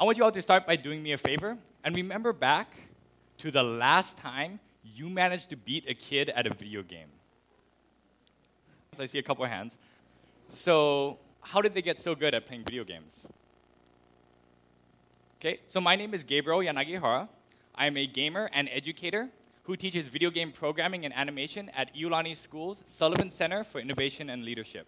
I want you all to start by doing me a favor and remember back to the last time you managed to beat a kid at a video game. I see a couple of hands. So, how did they get so good at playing video games? Okay, so my name is Gabriel Yanagihara. I am a gamer and educator who teaches video game programming and animation at Iolani School's Sullivan Center for Innovation and Leadership.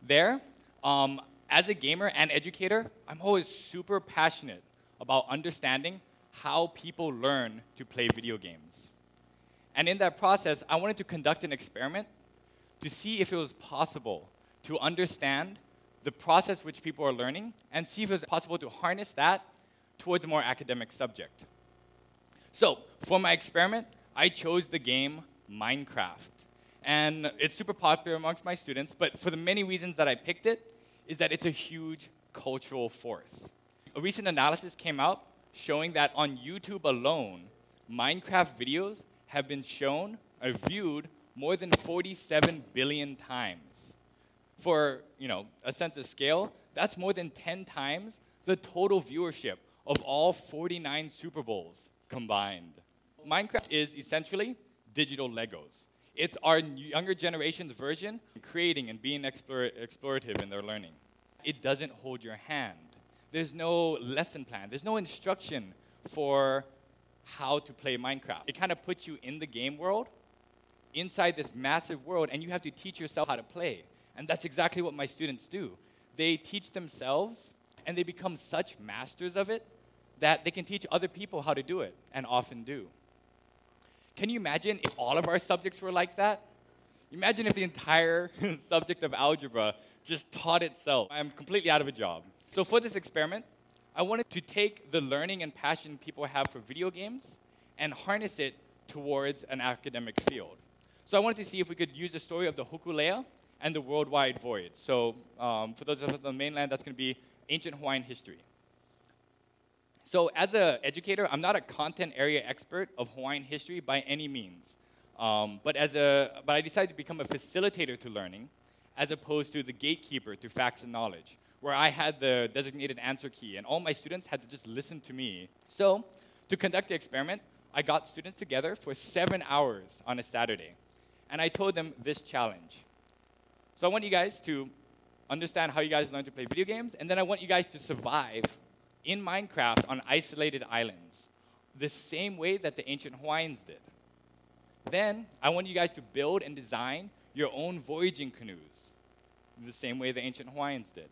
There, um, as a gamer and educator, I'm always super passionate about understanding how people learn to play video games. And in that process, I wanted to conduct an experiment to see if it was possible to understand the process which people are learning and see if it was possible to harness that towards a more academic subject. So, for my experiment, I chose the game Minecraft. And it's super popular amongst my students, but for the many reasons that I picked it, is that it's a huge cultural force. A recent analysis came out showing that on YouTube alone, Minecraft videos have been shown or viewed more than 47 billion times. For, you know, a sense of scale, that's more than 10 times the total viewership of all 49 Super Bowls combined. Minecraft is essentially digital Legos. It's our younger generation's version creating and being explore explorative in their learning. It doesn't hold your hand. There's no lesson plan. There's no instruction for how to play Minecraft. It kind of puts you in the game world, inside this massive world, and you have to teach yourself how to play. And that's exactly what my students do. They teach themselves, and they become such masters of it that they can teach other people how to do it, and often do. Can you imagine if all of our subjects were like that? Imagine if the entire subject of algebra just taught itself. I'm completely out of a job. So for this experiment, I wanted to take the learning and passion people have for video games and harness it towards an academic field. So I wanted to see if we could use the story of the Hokulea and the Worldwide Voyage. So um, for those of us on the mainland, that's going to be ancient Hawaiian history. So as an educator, I'm not a content area expert of Hawaiian history by any means. Um, but, as a, but I decided to become a facilitator to learning as opposed to the gatekeeper to facts and knowledge, where I had the designated answer key and all my students had to just listen to me. So to conduct the experiment, I got students together for seven hours on a Saturday. And I told them this challenge. So I want you guys to understand how you guys learn to play video games, and then I want you guys to survive in Minecraft on isolated islands, the same way that the ancient Hawaiians did. Then I want you guys to build and design your own voyaging canoes, the same way the ancient Hawaiians did.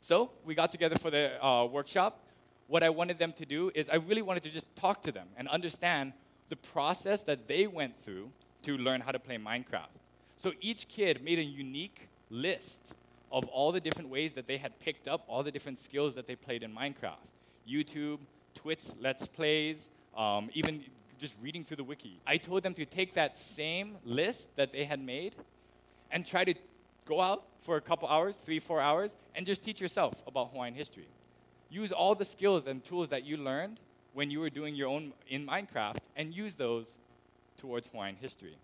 So we got together for the uh, workshop. What I wanted them to do is I really wanted to just talk to them and understand the process that they went through to learn how to play Minecraft. So each kid made a unique list of all the different ways that they had picked up all the different skills that they played in Minecraft. YouTube, Twitch, Let's Plays, um, even just reading through the wiki. I told them to take that same list that they had made and try to go out for a couple hours, three, four hours, and just teach yourself about Hawaiian history. Use all the skills and tools that you learned when you were doing your own in Minecraft and use those towards Hawaiian history.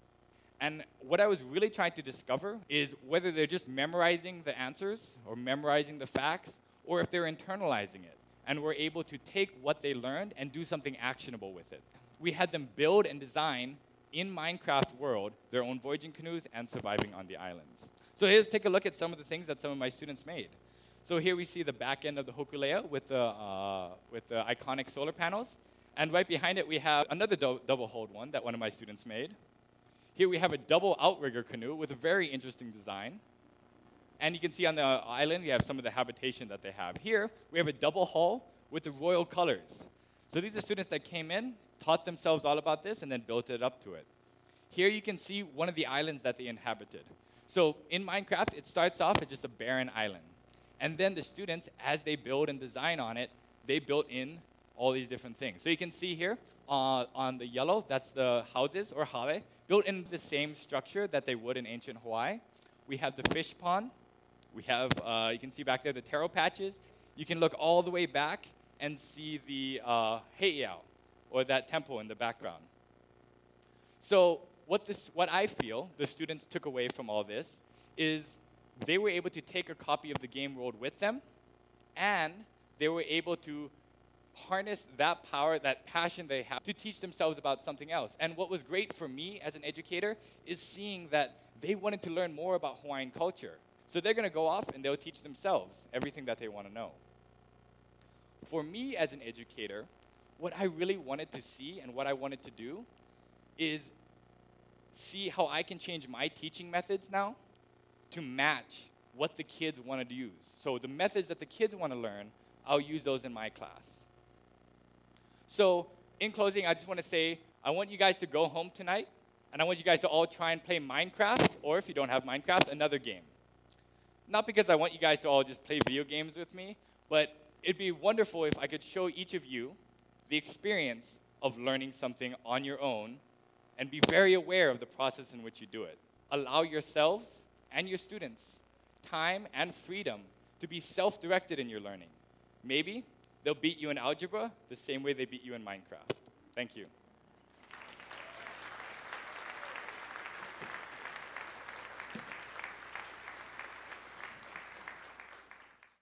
And what I was really trying to discover is whether they're just memorizing the answers or memorizing the facts, or if they're internalizing it and were able to take what they learned and do something actionable with it. We had them build and design in Minecraft world their own voyaging canoes and surviving on the islands. So here's take a look at some of the things that some of my students made. So here we see the back end of the Hokulea with the, uh, with the iconic solar panels. And right behind it, we have another do double hull one that one of my students made. Here we have a double outrigger canoe with a very interesting design. And you can see on the island, we have some of the habitation that they have. Here, we have a double hull with the royal colors. So these are students that came in, taught themselves all about this, and then built it up to it. Here you can see one of the islands that they inhabited. So in Minecraft, it starts off as just a barren island. And then the students, as they build and design on it, they built in all these different things. So you can see here uh, on the yellow, that's the houses or hale built in the same structure that they would in ancient Hawaii. We have the fish pond. We have, uh, you can see back there, the taro patches. You can look all the way back and see the uh, heiau, or that temple in the background. So what, this, what I feel the students took away from all this is they were able to take a copy of the game world with them and they were able to harness that power, that passion they have to teach themselves about something else. And what was great for me as an educator is seeing that they wanted to learn more about Hawaiian culture. So they're going to go off and they'll teach themselves everything that they want to know. For me as an educator, what I really wanted to see and what I wanted to do is see how I can change my teaching methods now to match what the kids want to use. So the methods that the kids want to learn, I'll use those in my class. So in closing, I just want to say, I want you guys to go home tonight, and I want you guys to all try and play Minecraft, or if you don't have Minecraft, another game. Not because I want you guys to all just play video games with me, but it'd be wonderful if I could show each of you the experience of learning something on your own and be very aware of the process in which you do it. Allow yourselves and your students time and freedom to be self directed in your learning. Maybe they'll beat you in algebra the same way they beat you in Minecraft. Thank you.